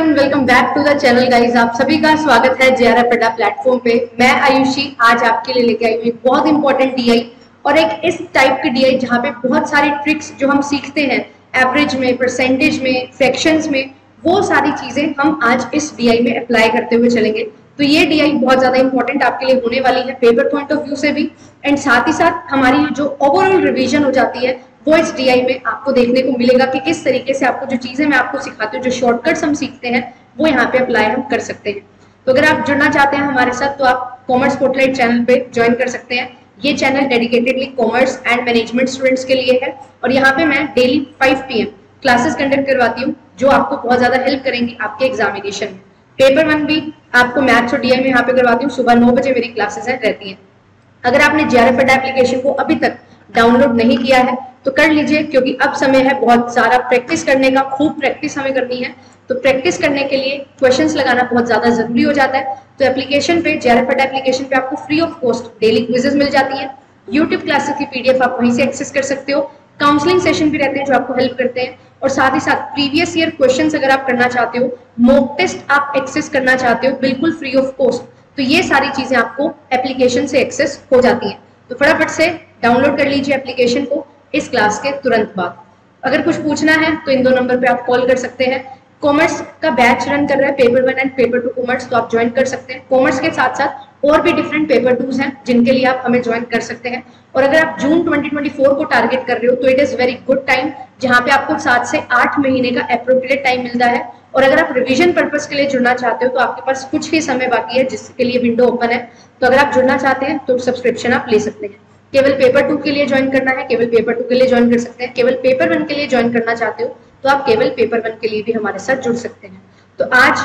Everyone welcome back to the channel guys आप सभी का स्वागत है जेआरएफ अड्डा प्लेटफॉर्म पे। मैं आयुषी, आज आपके लिए लेके आई हुई बहुत इंपॉर्टेंट डीआई और एक इस टाइप की डीआई जहाँ पे बहुत सारी ट्रिक्स जो हम सीखते हैं एवरेज में परसेंटेज में फ्रैक्शंस में, वो सारी चीज़ें हम आज इस डीआई में अप्लाई करते हुए चलेंगे। तो ये डीआई बहुत ज़्यादा इंपॉर्टेंट आपके लिए होने वाली है पेपर पॉइंट ऑफ़ व्यू से भी। एंड साथ ही साथ हमारी जो ओवरऑल रिविजन हो जाती है वो इस डीआई में आपको देखने को मिलेगा कि किस तरीके से आपको जो चीज़ें मैं आपको सिखाती हूँ, जो शॉर्टकट्स हम सीखते हैं, वो यहाँ पे अप्लाई हम कर सकते हैं। तो अगर आप जुड़ना चाहते हैं हमारे साथ तो आप कॉमर्स पोर्टलाइट चैनल पे ज्वाइन कर सकते हैं। ये channel dedicatedly commerce and management students के लिए है और यहाँ पे मैं daily five P classes conduct करवाती हूँ, जो आपको बहुत ज़्यादा हेल्प करेंगी आपके एग्जामिनेशन में। पेपर वन भी आपको मैथ्स और डीआई में यहाँ पे करवाती हूँ, सुबह नौ बजे मेरी क्लासेस रहती हैं। अगर आपने जेआरएफ एप्लीकेशन को अभी तक डाउनलोड नहीं किया है तो कर लीजिए, क्योंकि अब समय है बहुत सारा प्रैक्टिस करने का, खूब प्रैक्टिस हमें करनी है। तो प्रैक्टिस करने के लिए क्वेश्चंस लगाना बहुत ज़्यादा ज़रूरी हो जाता है। तो एप्लीकेशन पे जेआरएफ एप्लीकेशन पे आपको free of cost daily quizzes मिल जाती है। यूट्यूब क्लासेस की पीडीएफ आप वहीं से एक्सेस कर सकते हो। काउंसलिंग सेशन भी रहते हैं जो आपको हेल्प करते हैं। और साथ ही साथ प्रीवियस ईयर क्वेश्चन अगर आप करना चाहते हो मॉक टेस्ट आप एक्सेस करना चाहते हो, बिल्कुल फ्री ऑफ़ कॉस्ट तो ये सारी चीज़ें आपको एप्लीकेशन से एक्सेस हो जाती हैं। तो फटाफट से डाउनलोड कर लीजिए एप्लीकेशन को। इस क्लास के तुरंत बाद। अगर कुछ पूछना है तो इन दो नंबर पे आप कॉल कर सकते हैं। कॉमर्स का बैच रन कर रहा है, paper one and paper two commerce तो आप ज्वाइन कर सकते हैं। कॉमर्स के साथ साथ और भी डिफरेंट पेपर टूज हैं, जिनके लिए आप हमें ज्वाइन कर सकते हैं। और अगर आप जून 2024 को टारगेट कर रहे हो तो it is very good time जहाँ पे आपको सात से आठ महीने का अप्रोप्रिएट टाइम मिलता है। और अगर आप रिविजन पर्पज के लिए जुड़ना चाहते हो तो आपके पास कुछ ही समय बाकी है, जिसके लिए विंडो ओपन है। तो अगर आप जुड़ना चाहते हैं तो सब्सक्रिप्शन आप ले सकते हैं। केवल पेपर टू के लिए ज्वाइन करना है, केवल पेपर टू के लिए ज्वाइन कर सकते हैं। केवल पेपर वन के लिए ज्वाइन करना चाहते हो तो आप केवल पेपर वन के लिए भी हमारे साथ जुड़ सकते हैं। तो आज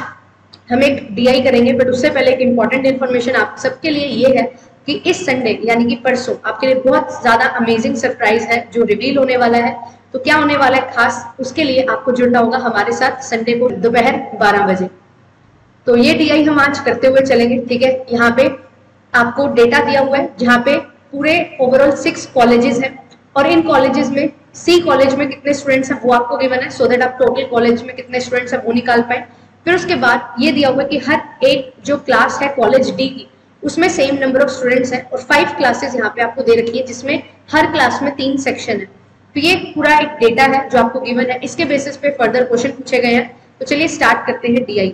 हम एक डीआई करेंगे बट उससे पहले एक इंपॉर्टेंट इन्फॉर्मेशन आप सबके लिए ये है कि इस संडे यानी कि परसों, आपके लिए बहुत ज़्यादा अमेजिंग सरप्राइज़ है, जो रिवील होने वाला है। तो क्या होने वाला है खास, उसके लिए आपको जुड़ना होगा हमारे साथ संडे को दोपहर बारह बजे। तो ये डीआई हम आज करते हुए चलेंगे, ठीक है? यहाँ पे आपको डेटा दिया हुआ है, जहाँ पे पूरे ओवरऑल सिक्स कॉलेजेस हैं। और इन कॉलेजेस में सी कॉलेज में कितने स्टूडेंट्स हैं वो आपको गिवन है सो so देट आप टोटल कॉलेज में कितने स्टूडेंट्स हैं वो निकाल पाए। फिर उसके बाद ये दिया हुआ कि हर एक जो क्लास है कॉलेज डी की, उसमें सेम नंबर ऑफ़ स्टूडेंट्स हैं और फाइव क्लासेस यहाँ पे आपको दे रखी है, जिसमें हर क्लास में तीन सेक्शन है। तो ये पूरा एक डेटा है जो आपको गिवन है। इसके बेसिस पे फर्दर क्वेश्चन पूछे गए हैं। तो चलिए स्टार्ट करते हैं डीआई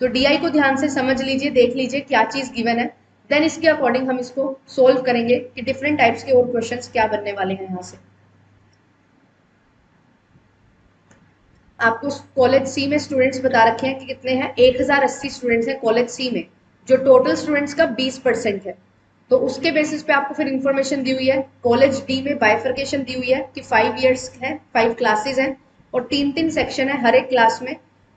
तो डीआई को ध्यान से समझ लीजिए, देख लीजिए क्या चीज़ गिवन है। देन इसके अकॉर्डिंग हम इसको सोल्व करेंगे कि डिफरेंट टाइप्स के और क्वेश्चंस क्या बनने वाले हैं यहाँ से। आपको कॉलेज सी में स्टूडेंट्स बता रखे हैं कि कितने हैं? 1080 स्टूडेंट्स हैं कॉलेज सी में, जो टोटल स्टूडेंट्स का 20 परसेंट है। तो उसके बेसिस पे आपको फिर इंफॉर्मेशन दी हुई है। कॉलेज डी में बाइफर्केशन दी हुई है कि फाइव ईयर्स है फाइव क्लासेज हैं, और तीन तीन सेक्शन है हर एक क्लास में।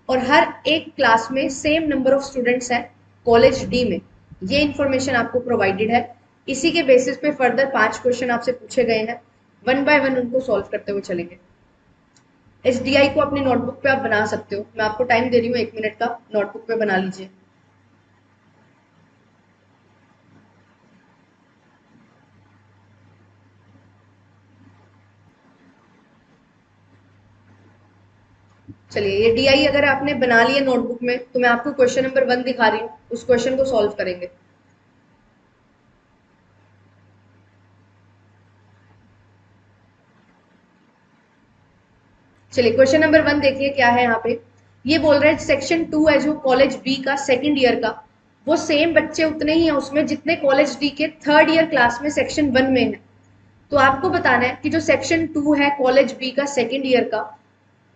और हर एक क्लास में सेम नंबर ऑफ़ स्टूडेंट्स हैं कॉलेज डी में। ये इन्फॉर्मेशन आपको प्रोवाइडेड है। इसी के बेसिस पे फर्दर पाँच क्वेश्चन आपसे पूछे गए हैं। वन बाय वन उनको सॉल्व करते हुए चलेंगे। एस को अपने नोटबुक पे आप बना सकते हो। मैं आपको टाइम दे रही हूँ एक मिनट का। नोटबुक पे बना लीजिए। चलिए, ये डीआई अगर आपने बना लिया नोटबुक में तो मैं आपको क्वेश्चन नंबर वन दिखा रही हूँ। उस क्वेश्चन को सॉल्व करेंगे। चलिए क्वेश्चन नंबर वन देखिए क्या है यहाँ पे। ये बोल रहे हैं सेक्शन टू है जो कॉलेज बी का सेकंड ईयर का। वो सेम बच्चे उतने ही हैं उसमें जितने कॉलेज डी के थर्ड ईयर क्लास में सेक्शन वन में है। तो आपको बताना है कि जो सेक्शन टू है कॉलेज बी का सेकंड ईयर का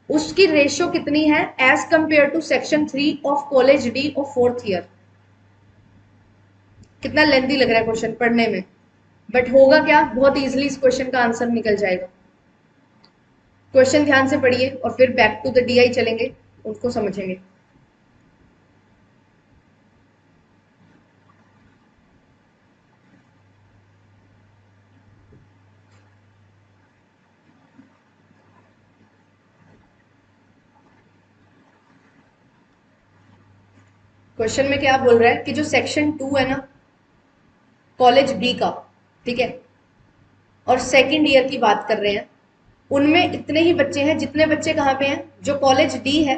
उसकी रेशियो कितनी है as compare to section three of college D of fourth year कितना लेंदी लग रहा है क्वेश्चन पढ़ने में? बट होगा क्या? बहुत इजीली इस क्वेश्चन का आंसर निकल जाएगा। क्वेश्चन ध्यान से पढ़िए और फिर बैक टू द डीआई चलेंगे उसको समझेंगे। क्वेश्चन में क्या बोल रहा है कि जो सेक्शन टू है ना कॉलेज बी का, ठीक है? और सेकंड ईयर की बात कर रहे हैं, उनमें इतने ही बच्चे हैं, जितने बच्चे कहाँ पे हैं? जो कॉलेज डी है,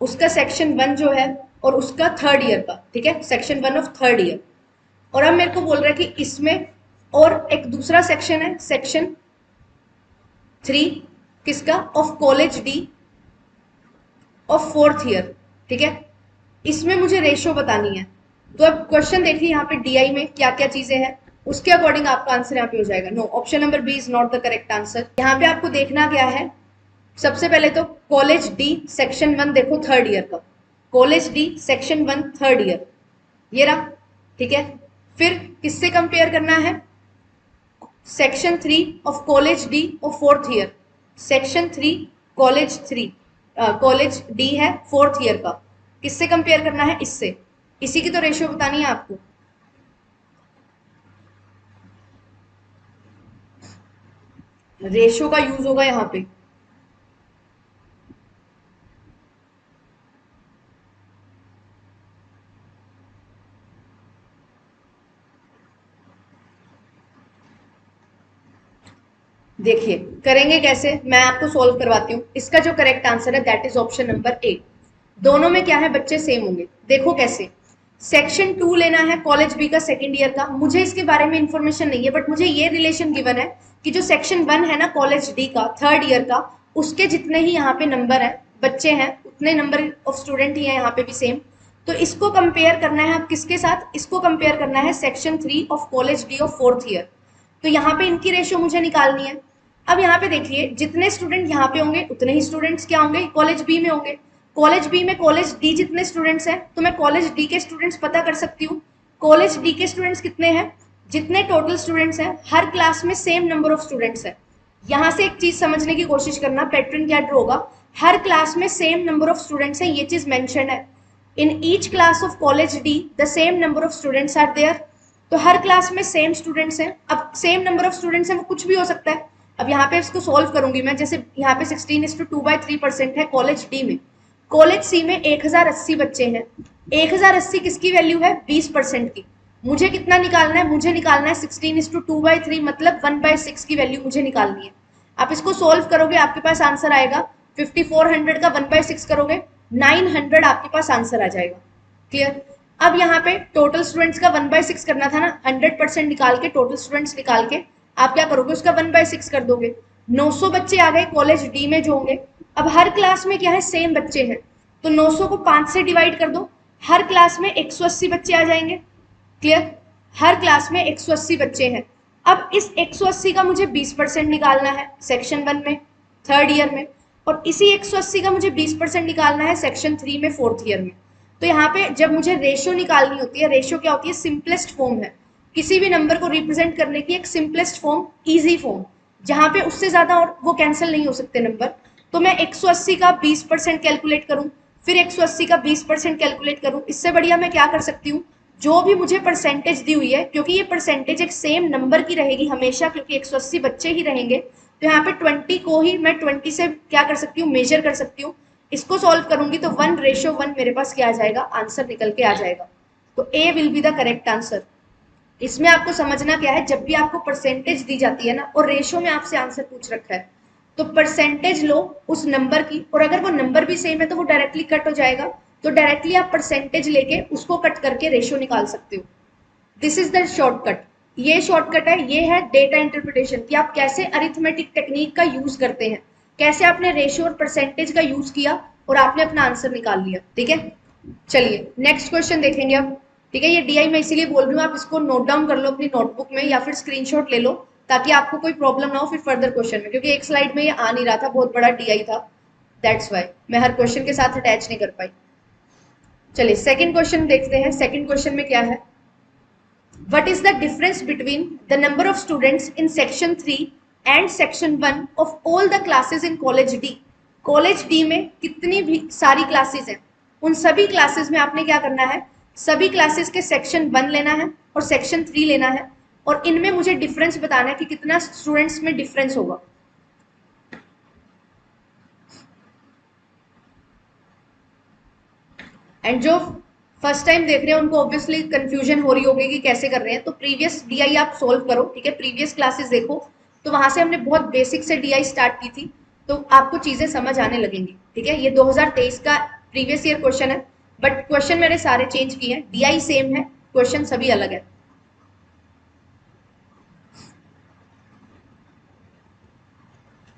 उसका सेक्शन वन जो है और उसका थर्ड ईयर का, ठीक है? Section one of third year और अब मेरे को बोल रहा है कि इसमें और एक दूसरा सेक्शन है सेक्शन थ्री किसका? Of college D of fourth year ठीक है? इसमें मुझे रेशियो बतानी है। तो अब क्वेश्चन देखिए यहाँ पे डीआई में क्या क्या चीज़ें हैं। उसके अकॉर्डिंग आपका आंसर यहाँ पे हो जाएगा। No option number B is not the correct answer यहाँ पे आपको देखना क्या है। सबसे पहले तो कॉलेज डी सेक्शन वन देखो थर्ड ईयर का। College D section one third year ये रहा। ठीक है? फिर किससे कंपेयर करना है? Section three of college D of fourth year section three college three college D है फोर्थ ईयर का। किससे कंपेयर करना है? इससे। इसी की तो रेशियो बतानी है आपको। रेशियो का यूज़ होगा यहाँ पे। देखिए, करेंगे कैसे? मैं आपको सॉल्व करवाती हूँ। इसका जो करेक्ट आंसर है that is option number A दोनों में क्या है? बच्चे सेम होंगे। देखो कैसे। सेक्शन टू लेना है कॉलेज बी का सेकेंड ईयर का। मुझे इसके बारे में इंफॉर्मेशन नहीं है बट मुझे ये रिलेशन गिवन है कि जो सेक्शन वन है ना कॉलेज डी का थर्ड ईयर का, उसके जितने ही यहाँ पे नंबर है, बच्चे हैं, उतने नंबर ऑफ़ स्टूडेंट ही हैं यहाँ पे भी सेम तो इसको कंपेयर करना है, आप किसके साथ? इसको कंपेयर करना है section three of college D of fourth year तो यहाँ पे इनकी रेशियो मुझे निकालनी है। अब यहाँ पे देखिए, जितने स्टूडेंट यहाँ पे होंगे, उतने ही स्टूडेंट्स क्या होंगे? कॉलेज बी में होंगे। कॉलेज बी में कॉलेज डी जितने स्टूडेंट्स हैं तो मैं कॉलेज डी के स्टूडेंट्स पता कर सकती हूँ। कॉलेज डी के स्टूडेंट्स कितने हैं? जितने टोटल स्टूडेंट्स हैं, हर क्लास में सेम नंबर ऑफ़ स्टूडेंट्स है। यहाँ से एक चीज़ समझने की कोशिश करना, पैटर्न क्या ड्रो होगा? हर क्लास में सेम नंबर ऑफ़ स्टूडेंट्स है, ये चीज़ मेंशन है। In each class of college D the same number of students are there तो हर क्लास में सेम स्टूडेंट्स हैं। अब सेम नंबर ऑफ़ स्टूडेंट्स हैं, वो कुछ भी हो सकता है। अब यहाँ पे इसको सोल्व करूँगी मैं, जैसे यहाँ पे sixteen is to two by three percent है कॉलेज डी में। कॉलेज सी में एक हज़ार अस्सी बच्चे हैं। एक हज़ार अस्सी किसकी वैल्यू है? बीस परसेंट की। मुझे कितना निकालना है? मुझे निकालना है sixteen is to two by three मतलब वन बाई सिक्स की वैल्यू मुझे निकालनी है। आप इसको सोल्व करोगे, आपके पास आंसर आएगा। फिफ्टी फोर हंड्रेड का वन बाई सिक्स करोगे नाइन हंड्रेड आपके पास आंसर आ जाएगा। क्लियर अब यहाँ पे टोटल स्टूडेंट्स का वन बाई सिक्स करना था ना हंड्रेड परसेंट निकाल के टोटल स्टूडेंट्स निकाल के, आप क्या करोगे? उसका वन बाय सिक्स कर दोगे। 900 बच्चे आ गए कॉलेज डी में जो होंगे। अब हर क्लास में क्या है सेम बच्चे हैं। तो 900 को पाँच से डिवाइड कर दो। हर क्लास में 180 बच्चे आ जाएँगे। क्लियर हर क्लास में 180 बच्चे हैं। अब इस 180 का मुझे 20 परसेंट निकालना है सेक्शन वन में थर्ड ईयर में, और इसी 180 का मुझे 20 परसेंट निकालना है सेक्शन थ्री में फोर्थ ईयर में। तो यहाँ पे जब मुझे रेशियो निकालनी होती है रेशियो क्या होती है? सिंपलेस्ट फॉर्म है। किसी भी नंबर को रिप्रेजेंट करने की एक सिंपलेस्ट फॉर्म इजी फॉर्म जहाँ पे उससे ज़्यादा और वो कैंसिल नहीं हो सकते नंबर तो मैं 180 का 20 परसेंट कैलकुलेट करूँ, फिर 180 का 20 परसेंट कैलकुलेट करूँ, इससे बढ़िया मैं क्या कर सकती हूँ? जो भी मुझे परसेंटेज दी हुई है, क्योंकि ये परसेंटेज एक सेम नंबर की रहेगी हमेशा, क्योंकि 180 बच्चे ही रहेंगे तो यहाँ पे 20 को ही मैं 20 से क्या कर सकती हूँ? मेजर कर सकती हूँ। इसको सॉल्व करूँगी तो वन रेशियो वन मेरे पास क्या आ जाएगा? आंसर निकल के आ जाएगा। तो A will be the correct answer इसमें आपको समझना क्या है? जब भी आपको परसेंटेज दी जाती है ना, और रेशो में आपसे आंसर पूछ रखा है तो परसेंटेज लो उस नंबर की, और अगर वो नंबर भी सेम है तो वो डायरेक्टली कट हो जाएगा। तो डायरेक्टली आप परसेंटेज लेके उसको कट करके रेशो निकाल सकते हो। दिस इज़ द शॉर्टकट ये शॉर्टकट है, ये है डेटा इंटरप्रिटेशन कि आप कैसे अरिथमेटिक टेक्निक का यूज़ करते हैं। कैसे आपने रेशियो और परसेंटेज का यूज़ किया और आपने अपना आंसर निकाल लिया। ठीक है? चलिए नेक्स्ट क्वेश्चन देखेंगे आप ठीक है, ये डी मैं इसीलिए बोल रही हूँ, आप इसको नोट डाउन कर लो अपनी नोटबुक में या फिर स्क्रीनशॉट ले लो। ताकि आपको कोई प्रॉब्लम ना हो, फिर फर्दर क्वेश्चन में। क्योंकि एक स्लाइड में ये आ नहीं रहा था, बहुत बड़ा डी था। दैट्स वाई मैं हर क्वेश्चन के साथ अटैच नहीं कर पाई। चलिए सेकेंड क्वेश्चन देखते हैं। सेकेंड क्वेश्चन में क्या है? What is the difference between the number of students in section three and section one of all the classes in college D college D में कितनी भी सारी क्लासेज हैं? उन सभी क्लासेज में आपने क्या करना है? सभी क्लासेस के सेक्शन वन लेना है और सेक्शन थ्री लेना है। और इनमें मुझे डिफरेंस बताना है कि कितना स्टूडेंट्स में डिफरेंस होगा। एंड जो फ़र्स्ट टाइम देख रहे हैं, उनको ऑब्वियसली कंफ्यूजन हो रही होगी कि कैसे कर रहे हैं। तो प्रीवियस डीआई आप सोल्व करो, ठीक है? प्रीवियस क्लासेस देखो। तो वहाँ से हमने बहुत बेसिक से डीआई स्टार्ट की थी। तो आपको चीज़ें समझ आने लगेंगी, ठीक है? ये 2023 का प्रीवियस ईयर क्वेश्चन है। बट क्वेश्चन मैंने सारे चेंज किए हैं। डी सेम है। क्वेश्चन सभी अलग है।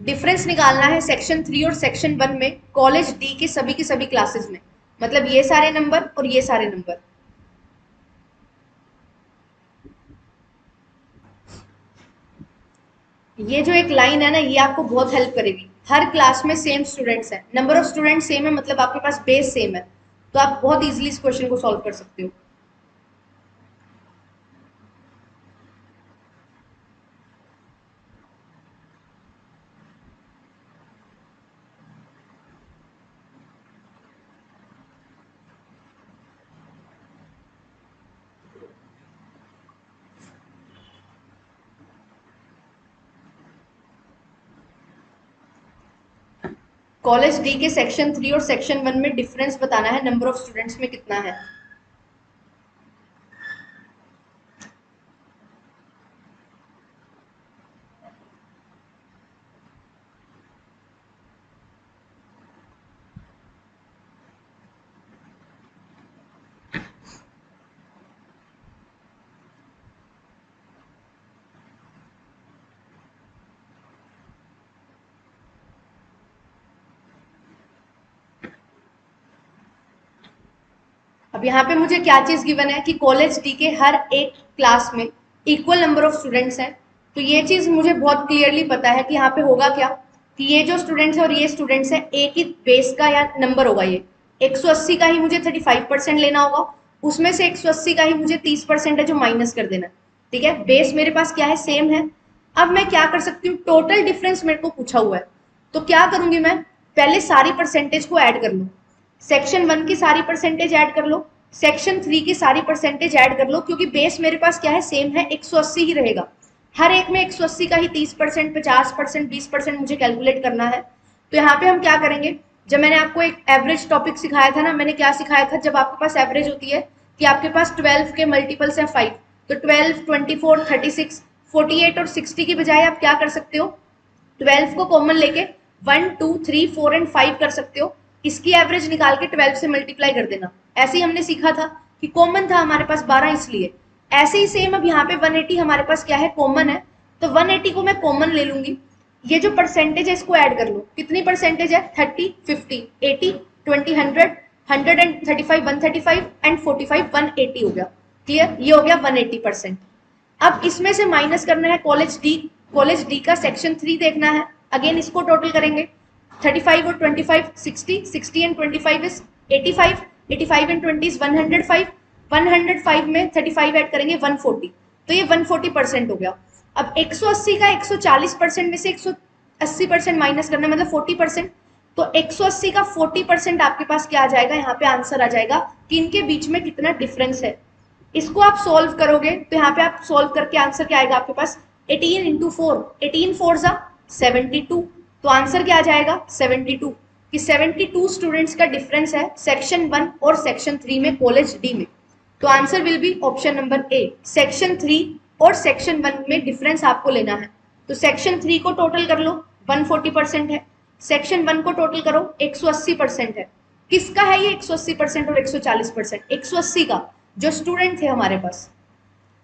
डिफरेंस निकालना है सेक्शन थ्री और सेक्शन वन में कॉलेज डी के सभी के सभी क्लासेस में। मतलब ये सारे नंबर और ये सारे नंबर ये जो एक लाइन है ना, ये आपको बहुत हेल्प करेगी। हर क्लास में सेम स्टूडेंट्स हैं। नंबर ऑफ़ स्टूडेंट सेम है मतलब आपके पास बेस सेम है। तो आप बहुत इजीली इस क्वेश्चन को सॉल्व कर सकते हो। कॉलेज डी के सेक्शन थ्री और सेक्शन वन में डिफरेंस बताना है नंबर ऑफ़ स्टूडेंट्स में कितना है। अब यहाँ पे मुझे क्या चीज़ गिवन है कि कॉलेज डी के हर एक क्लास में इक्वल नंबर ऑफ़ स्टूडेंट्स हैं। तो ये चीज़ मुझे बहुत क्लियरली पता है कि यहाँ पे होगा क्या कि ये जो स्टूडेंट्स है और ये स्टूडेंट्स है, एक ही बेस का या नंबर होगा ये। 180 का ही मुझे 35 परसेंट लेना होगा। उसमें से 180 का ही मुझे 30 परसेंट है जो माइनस कर देना। ठीक है? बेस मेरे पास क्या है? सेम है। अब मैं क्या कर सकती हूँ? टोटल डिफरेंस मेरे को पूछा हुआ है। तो क्या करूँगी मैं? पहले सारी परसेंटेज को ऐड कर लू। सेक्शन वन की सारी परसेंटेज ऐड कर लो। सेक्शन थ्री की सारी परसेंटेज ऐड कर लो, क्योंकि बेस मेरे पास क्या है? सेम है 180 ही रहेगा। हर एक में 180 का ही 30 परसेंट, पचास परसेंट, बीस परसेंट मुझे कैलकुलेट करना है। तो यहाँ पे हम क्या करेंगे? जब मैंने आपको एक एवरेज टॉपिक सिखाया था ना, मैंने क्या सिखाया था? जब आपके पास एवरेज होती है, कि आपके पास ट्वेल्व के मल्टीपल्स हैं फाइव तो twelve twenty four thirty six forty eight और सिक्सटी की बजाय आप क्या कर सकते हो? ट्वेल्व को कॉमन लेके one two three four and five कर सकते हो। इसकी एवरेज निकाल के ट्वेल्व से मल्टीप्लाई कर देना। ऐसे ही हमने सीखा था कि कॉमन था हमारे पास बारह इसलिए। ऐसे ही सेम अब यहाँ पे 180 हमारे पास क्या है? कॉमन है। तो 180 को मैं कॉमन ले लूँगी। ये जो परसेंटेज है, इसको ऐड कर लो। कितनी परसेंटेज है? Thirty fifty eighty twenty hundred hundred and thirty five one thirty five and forty five one eighty हो गया। क्लियर ये हो गया वन एटी परसेंट अब इसमें से माइनस करना है कॉलेज डी कॉलेज डी का सेक्शन थ्री देखना है। अगेन इसको टोटल करेंगे। 35 और 25 60 60 एंड 25 इज़ 85 85 एंड 20 इज़ 105 105 में 35 ऐड करेंगे 140 तो ये 140 परसेंट हो गया। अब 180 का 140 परसेंट में से 180 परसेंट माइनस करना मतलब 40 परसेंट तो 180 का 40 परसेंट आपके पास क्या आ जाएगा? यहाँ पे आंसर आ जाएगा कि इनके बीच में कितना डिफरेंस है। इसको आप सोल्व करोगे तो यहाँ पे आप सोल्व करके आंसर क्या आएगा आपके पास? 18 इंटू फोर एटीन फोर जा सेवेंटी टू तो आंसर क्या आ जाएगा? 72 कि 72 स्टूडेंट्स का डिफरेंस है सेक्शन वन और सेक्शन थ्री में कॉलेज डी में। तो answer will be option number A section three और सेक्शन वन में डिफरेंस आपको लेना है। तो सेक्शन थ्री को टोटल कर लो 140 परसेंट है। सेक्शन वन को टोटल करो 180 परसेंट है। किसका है ये 180 परसेंट और 140 परसेंट एक का, जो स्टूडेंट थे हमारे पास।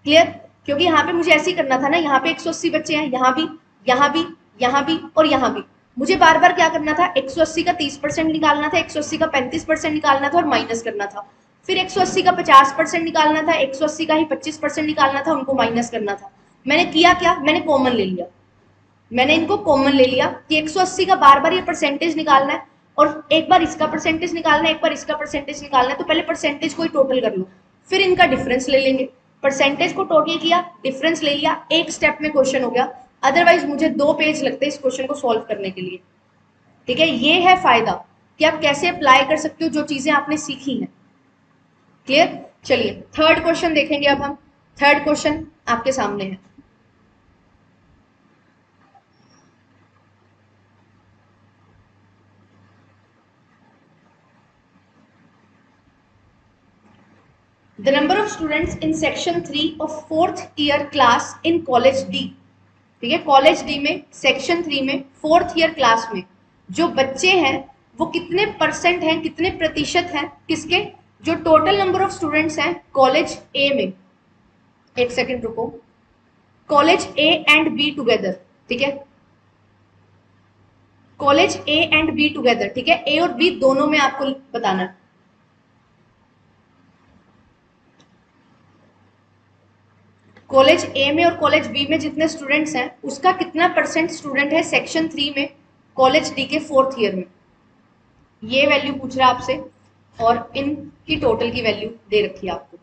क्लियर क्योंकि यहाँ पे मुझे ऐसे ही करना था ना, यहाँ पे 180 बच्चे हैं, यहाँ भी यहाँ भी यहाँ भी और यहाँ भी। मुझे बार बार क्या करना था? 180 का 30 परसेंट निकालना था 180 का 35 परसेंट निकालना था और माइनस करना था। फिर 180 का 50 परसेंट निकालना था 180 का ही 25 परसेंट निकालना था, उनको माइनस करना था। मैंने किया क्या? मैंने कॉमन ले लिया। मैंने इनको कॉमन ले लिया कि 180 का बार बार ये परसेंटेज निकालना है और एक बार इसका परसेंटेज निकालना है, एक बार इसका परसेंटेज निकालना है तो पहले परसेंटेज को ही टोटल कर लो। फिर इनका डिफरेंस ले लेंगे। परसेंटेज को टोटल किया डिफरेंस ले लिया, एक स्टेप में क्वेश्चन हो गया। अदरवाइज़ मुझे दो पेज लगते हैं इस क्वेश्चन को सॉल्व करने के लिए। ठीक है? ये है फ़ायदा कि आप कैसे अप्लाई कर सकते हो जो चीज़ें आपने सीखी हैं। क्लियर चलिए थर्ड क्वेश्चन देखेंगे अब हम। थर्ड क्वेश्चन आपके सामने है। The number of students in section 3 of fourth year class in college D. ठीक है? कॉलेज डी में सेक्शन थ्री में फोर्थ ईयर क्लास में, जो बच्चे हैं, वो कितने परसेंट हैं, कितने प्रतिशत हैं, किसके? जो टोटल नंबर ऑफ़ स्टूडेंट्स हैं कॉलेज ए में। एक सेकेंड रुको। College A and B together ठीक है? College A and B together ठीक है? ए और बी दोनों में आपको बताना कॉलेज ए में और कॉलेज बी में जितने स्टूडेंट्स हैं, उसका कितना परसेंट स्टूडेंट है सेक्शन थ्री में कॉलेज डी के फोर्थ ईयर में? ये वैल्यू पूछ रहा है आपसे और इनकी टोटल की वैल्यू दे रखी है आपको।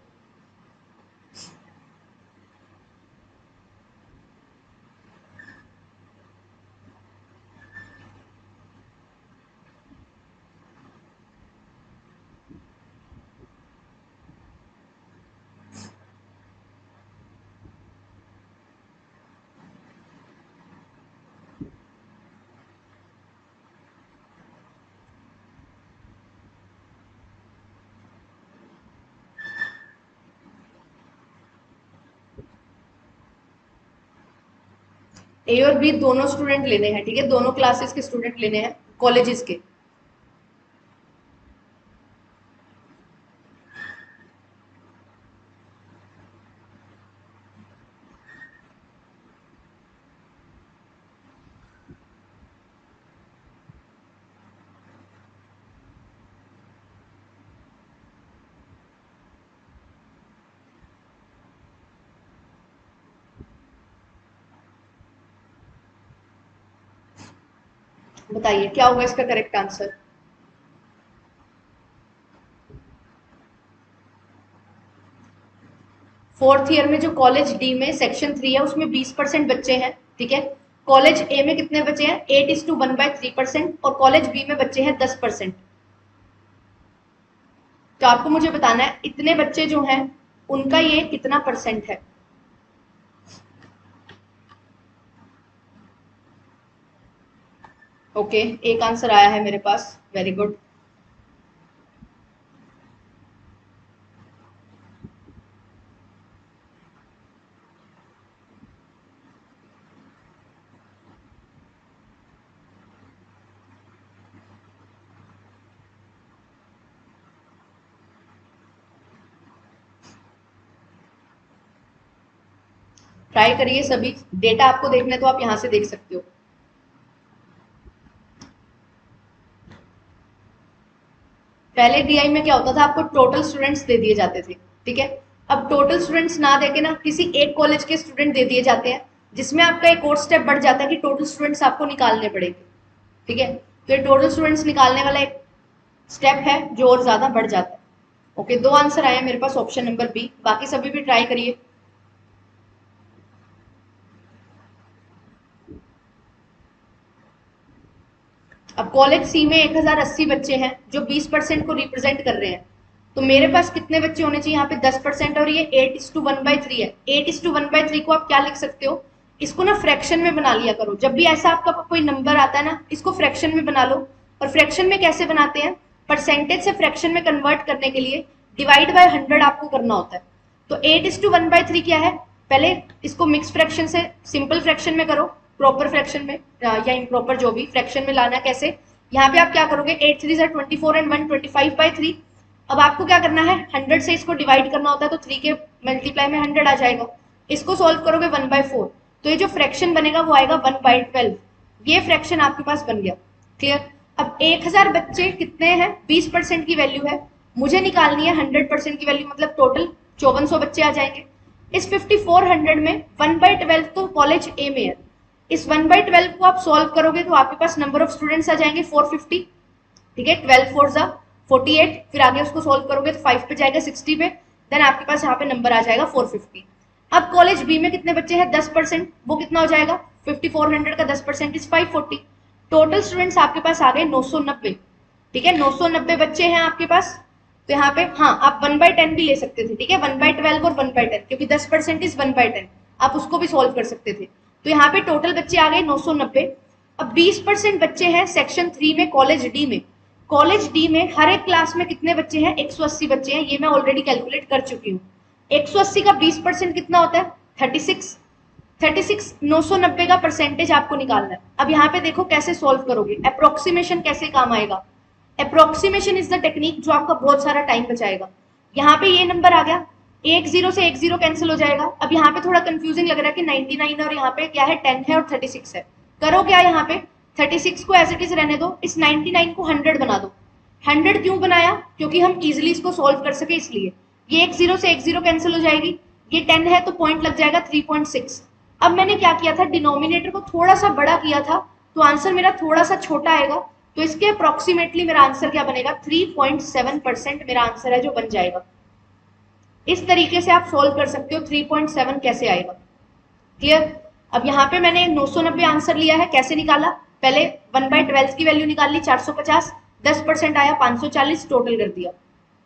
ए और बी दोनों स्टूडेंट लेने हैं, ठीक है? दोनों क्लासेस के स्टूडेंट लेने हैं कॉलेजेस के। बताइए, क्या होगा इसका करेक्ट आंसर फोर्थ ईयर में जो कॉलेज डी में सेक्शन थ्री है, उसमें बीस परसेंट बच्चे हैं, ठीक है? कॉलेज ए में कितने बच्चे हैं? Eight is two one by three percent और कॉलेज बी में बच्चे हैं दस परसेंट। तो आपको मुझे बताना है, इतने बच्चे जो हैं, उनका ये कितना परसेंट है? ओके okay, एक आंसर आया है मेरे पास. वेरी गुड ट्राई करिए सभी. डेटा आपको देखना है तो आप यहाँ से देख सकते हो. पहले डीआई में क्या होता था? आपको टोटल स्टूडेंट्स दे दिए जाते थे, ठीक है? अब टोटल स्टूडेंट्स ना देके ना किसी एक कॉलेज के स्टूडेंट दे दिए जाते हैं, जिसमें आपका एक और स्टेप बढ़ जाता है कि टोटल स्टूडेंट्स आपको निकालने पड़ेंगे, ठीक है? तो ये टोटल स्टूडेंट्स निकालने वाला एक स्टेप है, जो और ज़्यादा बढ़ जाता है। ओके दो आंसर आए मेरे पास ऑप्शन नंबर बी बाकी सभी भी ट्राई करिए। अब कॉलेज सी में 1080 बच्चे हैं जो 20 परसेंट को रिप्रेजेंट कर रहे हैं। तो मेरे पास कितने बच्चे होने चाहिए? यहाँ पे 10 परसेंट और ये eight is two one by three है। Eight is two one by three को आप क्या लिख सकते हो? इसको ना फ्रैक्शन में बना लिया करो। जब भी ऐसा आपका कोई नंबर आता है ना, इसको फ्रैक्शन में बना लो। और फ्रैक्शन में कैसे बनाते हैं? परसेंटेज से फ्रैक्शन में कन्वर्ट करने के लिए डिवाइड बाय हंड्रेड आपको करना होता है। तो eight is two one by three क्या है? पहले इसको मिक्स फ्रैक्शन से सिंपल फ्रैक्शन में करो। प्रॉपर फ्रैक्शन में, या इम्प्रॉपर जो भी फ्रैक्शन में लाना कैसे? यहाँ पे आप क्या करोगे? Eight three sir twenty four and one twenty five by three अब आपको क्या करना है? हंड्रेड से इसको डिवाइड करना होता है तो थ्री के मल्टीप्लाई में हंड्रेड आ जाएगा। इसको सोल्व करोगे वन बाय फोर तो ये जो फ्रैक्शन बनेगा वो आएगा वन बाई ट्वेल्व ये फ्रैक्शन आपके पास बन गया। क्लियर अब एक हज़ार बच्चे कितने हैं? बीस परसेंट की वैल्यू है। मुझे निकालनी है हंड्रेड परसेंट की वैल्यू मतलब टोटल चौवन सौ बच्चे आ जाएँगे। इस फिफ्टी फोर हंड्रेड में वन बाई ट्वेल्व तो कॉलेज ए में है। इस वन बाई ट्वेल्व को आप सॉल्व करोगे तो आपके पास नंबर ऑफ़ स्टूडेंट्स आ जाएँगे फोर फिफ्टी ठीक है? ट्वेल्व फोर जा फोर्टी एट फिर आगे उसको सॉल्व करोगे तो फाइव पे जाएगा सिक्सटी पे देन आपके पास यहाँ पे नंबर आ जाएगा फोर फिफ्टी अब कॉलेज बी में कितने बच्चे हैं? दस परसेंट वो कितना हो जाएगा? फिफ्टी फोर हंड्रेड का दस percent is five forty total students आपके पास आ गए नौ सौ नब्बे, ठीक है? नौ सौ नब्बे बच्चे हैं आपके पास तो यहाँ पे हाँ आप वन बाई टेन भी ले सकते थे, ठीक है? वन बाई ट्वेल्व और वन बाई टेन, क्योंकि दस percent is one by ten, आप उसको भी सॉल्व कर सकते थे। तो यहाँ पे टोटल बच्चे आ गए 990 अब 20 परसेंट बच्चे हैं सेक्शन थ्री में कॉलेज डी में। कॉलेज डी में हर एक क्लास में कितने बच्चे हैं? 180 बच्चे हैं। ये मैं ऑलरेडी कैलकुलेट कर चुकी हूँ। 180 का 20 परसेंट कितना होता है? 36 36 990 का परसेंटेज आपको निकालना है। अब यहाँ पे देखो कैसे सॉल्व करोगे। अप्रोक्सीमेशन कैसे काम आएगा? अप्रोक्सीमेशन इज़ द टेक्निक जो आपका बहुत सारा टाइम बचाएगा। यहाँ पे ये नंबर आ गया। एक ज़ीरो से एक ज़ीरो कैंसिल हो जाएगा। अब यहाँ पे थोड़ा कंफ्यूजिंग लग रहा है कि 99 और यहाँ पे क्या है? 10 है और 36 है। करो क्या यहाँ पे? 36 को एज इट इज़ रहने दो। इस 99 को 100 बना दो। 100 क्यों बनाया? क्योंकि हम इजिली इसको सोल्व कर सके इसलिए। ये एक ज़ीरो से एक ज़ीरो कैंसिल हो जाएगी। ये टेन है तो पॉइंट लग जाएगा थ्री पॉइंट सिक्स अब मैंने क्या किया था? डिनोमिनेटर को थोड़ा सा बड़ा किया था। तो आंसर मेरा थोड़ा सा छोटा आएगा। तो इसके अप्रोक्सीमेटली मेरा आंसर क्या बनेगा? थ्री पॉइंट सेवन परसेंट मेरा आंसर है जो बन जाएगा। इस तरीके से आप सोल्व कर सकते हो थ्री पॉइंट सेवन कैसे आएगा? क्लियर अब यहाँ पे मैंने नौ सौ नब्बे आंसर लिया है, कैसे निकाला? पहले वन बाय ट्वेल्व की वैल्यू निकाल ली, चार सौ पचास, दस परसेंट आया, पाँच सौ चालीस टोटल कर दिया।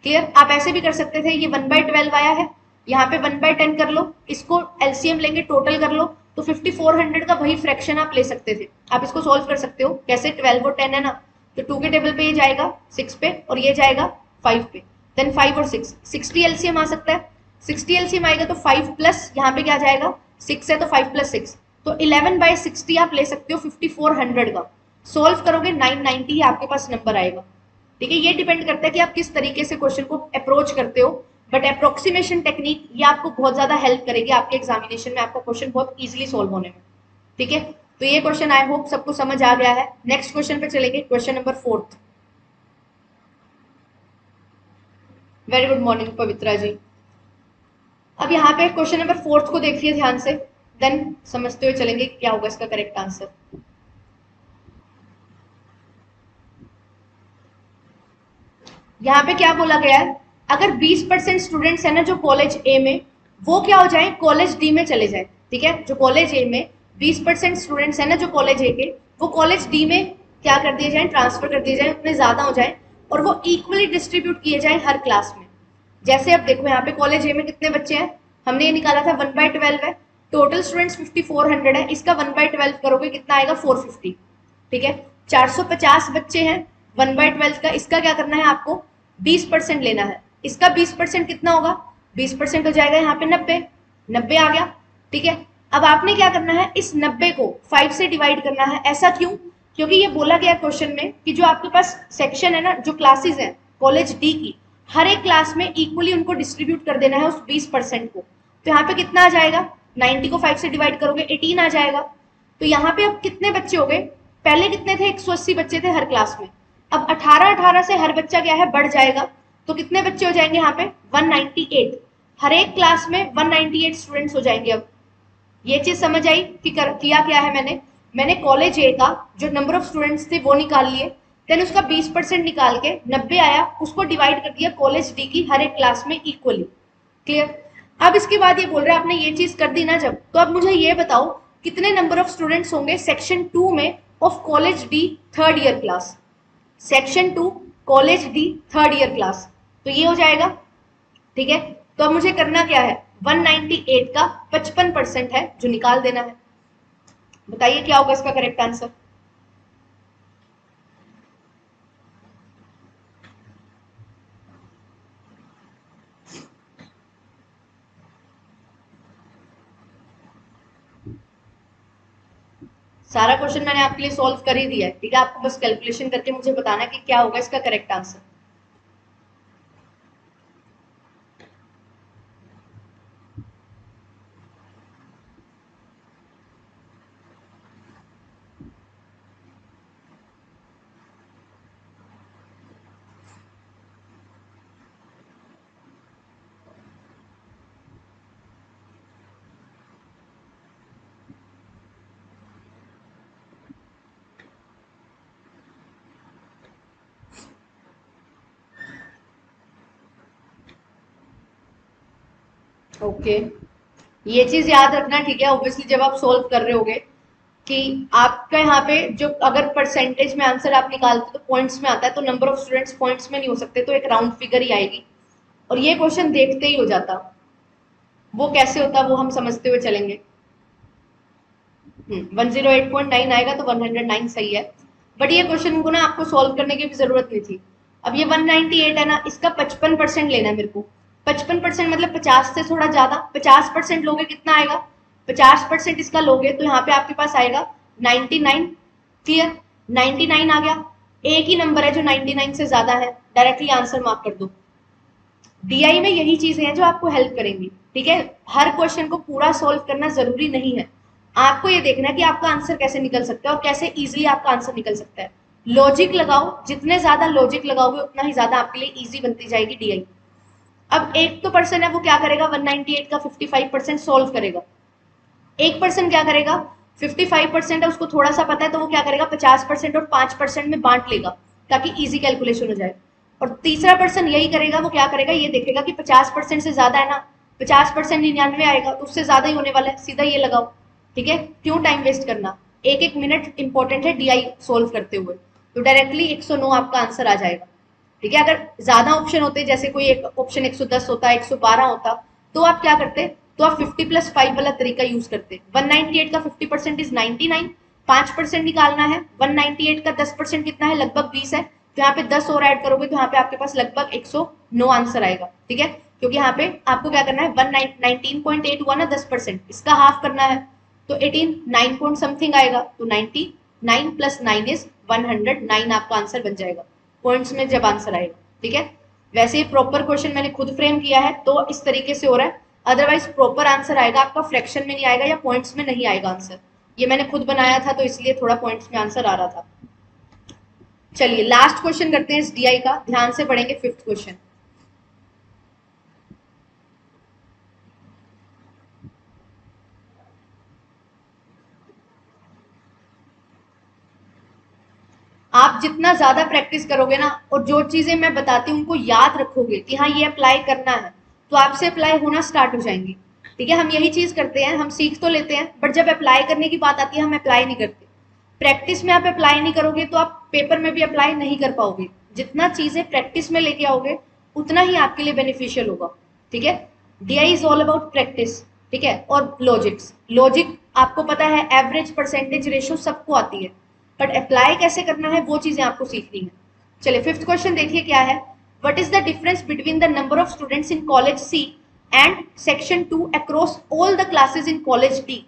क्लियर आप ऐसे भी कर सकते थे, ये वन बाय ट्वेल्व आया है, यहाँ पे वन बाय टेन कर लो, इसको एलसीएम लेंगे टोटल कर लो तो फिफ्टी फोर हंड्रेड का वही फ्रैक्शन आप ले सकते थे। आप इसको सॉल्व कर सकते हो, कैसे? ट्वेल्व और टेन है ना तो टू के टेबल पे ये जाएगा सिक्स पे, और ये जाएगा फाइव पे। देन फाइव और सिक्स सिक्सटी एलसीएम आ सकता है। सिक्सटी एलसीएम आएगा तो फाइव प्लस यहाँ पे क्या जाएगा? सिक्स है तो फाइव प्लस सिक्स तो इलेवन बाय सिक्सटी आप ले सकते हो फिफ्टी फोर हंड्रेड का। सोल्व करोगे नाइन नाइनटी ही आपके पास नंबर आएगा। ठीक है, ये डिपेंड करता है कि आप किस तरीके से क्वेश्चन को अप्रोच करते हो। बट अप्रोक्सीमेशन टेक्निक ये आपको बहुत ज़्यादा हेल्प करेगी आपके एग्जामिनेशन में। आपका क्वेश्चन बहुत इजीली सॉल्व होने में। ठीक है? तो ये क्वेश्चन आई होप सबको समझ आ गया है। नेक्स्ट क्वेश्चन पे चलेंगे question number fourth very good morning Pavitra ji अब यहाँ पे क्वेश्चन नंबर फोर्थ को देखिए ध्यान से देन समझते हुए चलेंगे क्या होगा इसका करेक्ट आंसर यहाँ पे क्या बोला गया है? अगर 20 परसेंट स्टूडेंट्स है ना जो कॉलेज ए में, वो क्या हो जाए? कॉलेज डी में चले जाए, ठीक है? जो कॉलेज ए में 20 परसेंट स्टूडेंट्स है ना जो कॉलेज ए के, वो कॉलेज डी में क्या कर दिए जाए? ट्रांसफ़र कर दिए जाए उतने ज़्यादा हो जाए और वो इक्वली डिस्ट्रीब्यूट किए जाए हर क्लास में। जैसे अब देखो यहाँ पे कॉलेज ए में कितने बच्चे हैं? हमने ये निकाला था वन बाय ट्वेल्व है। Total students fifty four hundred है। इसका वन बाय ट्वेल्व करोगे कितना आएगा? फोर फिफ्टी ठीक है? चार सौ पचास बच्चे हैं वन बाय ट्वेल्व का। इसका क्या करना है आपको? बीस परसेंट लेना है। इसका बीस परसेंट कितना होगा? बीस परसेंट हो जाएगा यहाँ पे नब्बे। नब्बे आ गया। ठीक है? अब आपने क्या करना है? इस नब्बे को फाइव से डिवाइड करना है। ऐसा क्यों? क्योंकि ये बोला गया क्वेश्चन में कि जो आपके पास सेक्शन है ना जो क्लासेस है कॉलेज डी की हर एक क्लास में इक्वली उनको डिस्ट्रीब्यूट कर देना है उस बीस परसेंट को। तो यहाँ पे कितना आ जाएगा? नाइनटी को फाइव से डिवाइड करोगे एटीन आ जाएगा। तो यहाँ पे अब कितने बच्चे हो गए? पहले कितने थे? एक सौ अस्सी बच्चे थे हर क्लास में। अब 18 18 से हर बच्चा क्या है? बढ़ जाएगा। तो कितने बच्चे हो जाएँगे यहाँ पे? 198 हर एक क्लास में 198 स्टूडेंट्स हो जाएँगे अब। ये चीज़ समझ आई कि कर, किया क्या है मैंने? मैंने कॉलेज ए का जो नंबर ऑफ़ स्टूडेंट्स थे वो निकाल लिए। देन उसका 20 परसेंट निकाल के 90 आया, उसको डिवाइड कर दिया कॉलेज डी की हर एक क्लास में इक्वली क्लियर अब इसके बाद ये बोल रहे आपने ये चीज़ कर दी ना जब तो अब मुझे ये बताओ, कितने नंबर ऑफ़ स्टूडेंट्स होंगे सेक्शन टू में of college D third year class section two college D third year class तो ये हो जाएगा। ठीक है? तो अब मुझे करना क्या है? 198 का 55 परसेंट है जो निकाल देना है। बताइए क्या होगा इसका करेक्ट आंसर सारा क्वेश्चन मैंने आपके लिए सॉल्व कर ही दिया है। ठीक है, आपको बस कैलकुलेशन करके मुझे बताना कि क्या होगा इसका करेक्ट आंसर ओके ये चीज़ याद रखना, ठीक है? ऑब्वियसली जब आप सोल्व कर रहे होगे कि आपका यहाँ पे जो अगर परसेंटेज में आंसर आप निकालते तो पॉइंट्स में आता है तो नंबर ऑफ़ स्टूडेंट्स पॉइंट्स में नहीं हो सकते तो एक राउंड फिगर ही आएगी। और ये क्वेश्चन देखते ही हो जाता। वो कैसे होता, वो हम समझते हुए चलेंगे। One zero eight point nine आएगा तो वन हंड्रेड नाइन सही है। बट ये क्वेश्चन को ना आपको सॉल्व करने की भी ज़रूरत नहीं थी। अब ये वन नाइनटी एट है ना, इसका पचपन परसेंट लेना है मेरे को। पचपन परसेंट मतलब पचास से थोड़ा ज़्यादा। पचास परसेंट लोगे कितना आएगा? पचास परसेंट इसका लोगे तो यहाँ पे आपके पास आएगा ninety nine. Clear ninety nine आ गया। एक ही नंबर है जो नाइनटी नाइन से ज़्यादा है। डायरेक्टली आंसर मार्क कर दो। डीआई में यही चीज़ें हैं जो आपको हेल्प करेंगी। ठीक है? हर क्वेश्चन को पूरा सोल्व करना ज़रूरी नहीं है। आपको ये देखना है कि आपका आंसर कैसे निकल सकता है और कैसे इजीली आपका आंसर निकल सकता है। लॉजिक लगाओ। जितने ज़्यादा लॉजिक लगाओगे, उतना ही ज़्यादा आपके लिए इजी बनती जाएगी डीआई अब एक तो पर्सन है, वो क्या करेगा? 198 का 55 परसेंट सोल्व करेगा। एक पर्सन क्या करेगा? 55 परसेंट है, उसको थोड़ा सा पता है तो वो क्या करेगा? 50 परसेंट और 5 परसेंट में बांट लेगा, ताकि इजी कैलकुलेशन हो जाए। और तीसरा पर्सन यही करेगा, वो क्या करेगा? ये देखेगा कि 50 परसेंट से ज़्यादा है ना 50 परसेंट निन्यानवे आएगा तो उससे ज़्यादा ही होने वाला है, सीधा ये लगाओ, ठीक है? क्यों टाइम वेस्ट करना? एक एक मिनट इंपॉर्टेंट है डीआई सोल्व करते हुए तो डायरेक्टली 109 आपका आंसर आ जाएगा। ठीक है? अगर ज़्यादा ऑप्शन होते, जैसे कोई एक ऑप्शन 110 होता 112 होता तो आप क्या करते? तो आप 50 प्लस फाइव वाला तरीका यूज़ करते। 198 का 50 परसेंट इज़ 99 पाँच परसेंट निकालना है। 198 का 10 परसेंट कितना है? लगभग 20 है। तो यहाँ पे 10 और ऐड करोगे तो यहाँ पे आपके पास लगभग 109 आंसर आएगा। ठीक है? क्योंकि यहाँ पे आपको क्या करना है? ना दस परसेंट इसका हाफ़ करना है। तो एटीन नाइन पॉइंट समथिंग आएगा। तो ninety nine plus nine is one hundred nine आपका आंसर बन जाएगा। पॉइंट्स में जब आंसर आएगा, ठीक है? वैसे ही प्रॉपर क्वेश्चन मैंने खुद फ्रेम किया है तो इस तरीके से हो रहा है। अदरवाइज़ प्रॉपर आंसर आएगा, आपका फ्रैक्शन में नहीं आएगा या पॉइंट्स में नहीं आएगा आंसर ये मैंने खुद बनाया था तो इसलिए थोड़ा पॉइंट्स में आंसर आ रहा था। चलिए लास्ट क्वेश्चन करते हैं इस डीआई का। ध्यान से पढ़ेंगे फिफ्थ क्वेश्चन आप जितना ज़्यादा प्रैक्टिस करोगे ना, और जो चीज़ें मैं बताती हूँ, उनको याद रखोगे कि हाँ ये अप्लाई करना है तो आपसे अप्लाई होना स्टार्ट हो जाएँगी। ठीक है, हम यही चीज़ करते हैं, हम सीख तो लेते हैं बट जब अप्लाई करने की बात आती है, हम अप्लाई नहीं करते। प्रैक्टिस में आप अप्लाई नहीं करोगे तो आप पेपर में भी अप्लाई नहीं कर पाओगे। जितना चीज़ें प्रैक्टिस में लेके आओगे, उतना ही आपके लिए बेनिफिशियल होगा। ठीक है? D I is all about practice ठीक है? और लॉजिक्स लॉजिक आपको पता है एवरेज परसेंटेज रेशियो सबको आती है। बट अप्लाई कैसे करना है, वो चीज़ें आपको सीखनी है। चलिए फिफ्थ क्वेश्चन देखिए क्या है। What is the difference between the number of students in college C and section two across all the classes in college D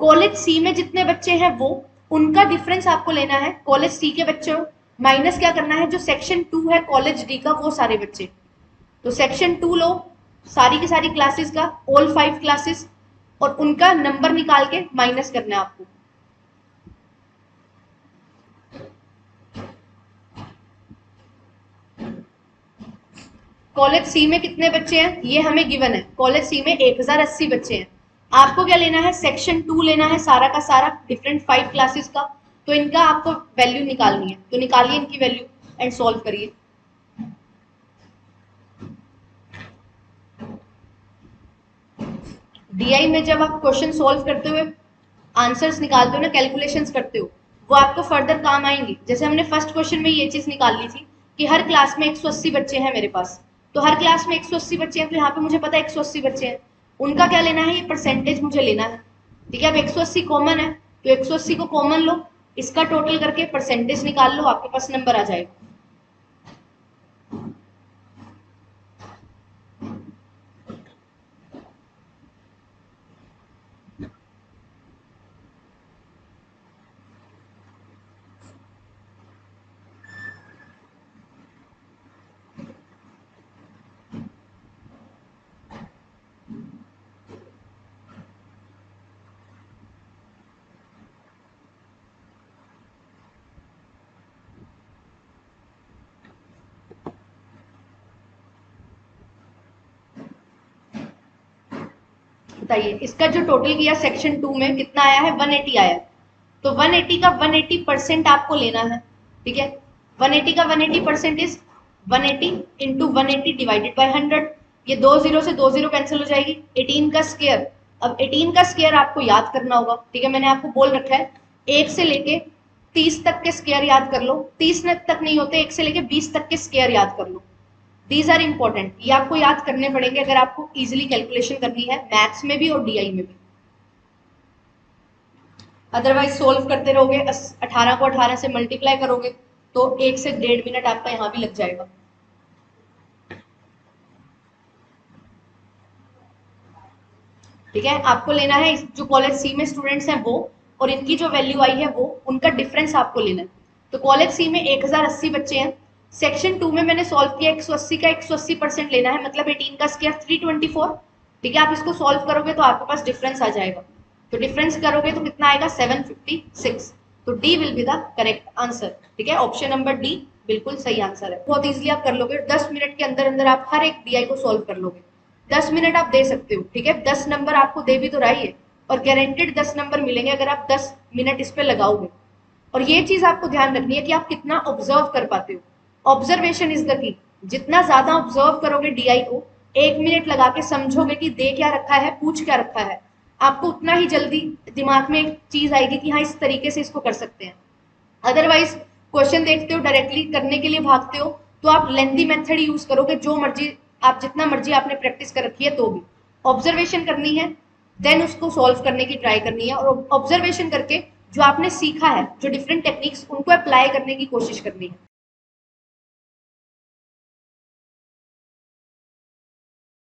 college C में जितने बच्चे हैं वो, उनका डिफरेंस आपको लेना है। कॉलेज सी के बच्चों माइनस क्या करना है, जो सेक्शन टू है कॉलेज डी का, वो सारे बच्चे। तो सेक्शन टू लो, सारी की सारी क्लासेस का ऑल फाइव क्लासेस और उनका नंबर निकाल के माइनस करना है आपको। कॉलेज सी में कितने बच्चे हैं? ये हमें गिवन है। कॉलेज सी में एक हज़ार अस्सी बच्चे हैं। आपको क्या लेना है? सेक्शन टू लेना है सारा का सारा डिफरेंट फाइव क्लासेस का। तो इनका आपको वैल्यू निकालनी है। तो निकालिए इनकी वैल्यू एंड सॉल्व करिए। डीआई में जब आप क्वेश्चन सॉल्व करते हुए आंसर्स निकालते हो ना कैलकुलेशंस करते हो, वो आपको फर्दर काम आएँगी। जैसे हमने फ़र्स्ट क्वेश्चन में ये चीज़ निकाल ली थी कि हर क्लास में 180 बच्चे हैं मेरे पास। तो हर क्लास में 180 बच्चे हैं तो यहाँ पे मुझे पता है 180 बच्चे हैं। उनका क्या लेना है? ये परसेंटेज मुझे लेना है। ठीक है, अब 180 कॉमन है तो 180 को कॉमन लो, इसका टोटल करके परसेंटेज निकाल लो, आपके पास नंबर आ जाएगा। बताइए, इसका जो टोटल किया सेक्शन टू में, कितना आया है? 180 आया। तो 180 का 180 परसेंट आपको लेना है, ठीक है? 180 का 180 percent is 180 eighty into one divided by hundred ये दो ज़ीरो से दो ज़ीरो कैंसिल हो जाएगी। 18 का स्केयर अब 18 का स्केयर आपको याद करना होगा, ठीक है? मैंने आपको बोल रखा है, एक से लेके तीस तक के स्केयर याद कर लो। तीस तक नहीं होते, एक से लेके बीस तक के स्केयर याद कर लो। दीज आर इंपॉर्टेंट ये आपको याद करने पड़ेंगे अगर आपको इजिली कैलकुलेशन करनी है मैथ्स में भी और डीआई में भी। अदरवाइज़ सोल्व करते रहोगे अठारह को अठारह से मल्टीप्लाई करोगे तो एक से डेढ़ मिनट आपका यहाँ भी लग जाएगा। ठीक है? आपको लेना है, जो कॉलेज सी में स्टूडेंट्स हैं वो, और इनकी जो वैल्यू आई है वो, उनका डिफरेंस आपको लेना है। तो कॉलेज सी में एक बच्चे हैं सेक्शन टू में मैंने सॉल्व किया 180 का 180 परसेंट लेना है मतलब 18 का स्केयर 324 ठीक है, आप इसको सॉल्व करोगे तो आपके पास डिफरेंस आ जाएगा। तो डिफरेंस करोगे तो कितना आएगा? 756 तो D will be the correct answer ठीक है ऑप्शन नंबर डी बिल्कुल सही आंसर है। बहुत इजीली आप कर लोगे। 10 मिनट के अंदर अंदर आप हर एक डीआई को सॉल्व कर लोगे। 10 मिनट आप दे सकते हो। ठीक है 10 नंबर आपको दे भी तो रही है और गारंटेड 10 नंबर मिलेंगे अगर आप 10 मिनट इस पे लगाओगे। और ये चीज़ आपको ध्यान रखनी है कि आप कितना ऑब्ज़र्व कर पाते हो। ऑब्जर्वेशन इज़ द की जितना ज़्यादा ऑब्ज़र्व करोगे डीआई को, एक मिनट लगा के समझोगे कि दे क्या रखा है, पूछ क्या रखा है। आपको उतना ही जल्दी दिमाग में एक चीज़ आएगी कि हाँ इस तरीके से इसको कर सकते हैं। अदरवाइज़ क्वेश्चन देखते हो डायरेक्टली करने के लिए भागते हो तो आप लेंदी मेथड यूज़ करोगे, जो मर्ज़ी, आप जितना मर्ज़ी आपने प्रैक्टिस कर रखी है तो भी। ऑब्जर्वेशन करनी है देन उसको सॉल्व करने की ट्राई करनी है, और ऑब्जर्वेशन करके जो आपने सीखा है, जो डिफरेंट टेक्निक्स उनको अप्लाई करने की कोशिश करनी है।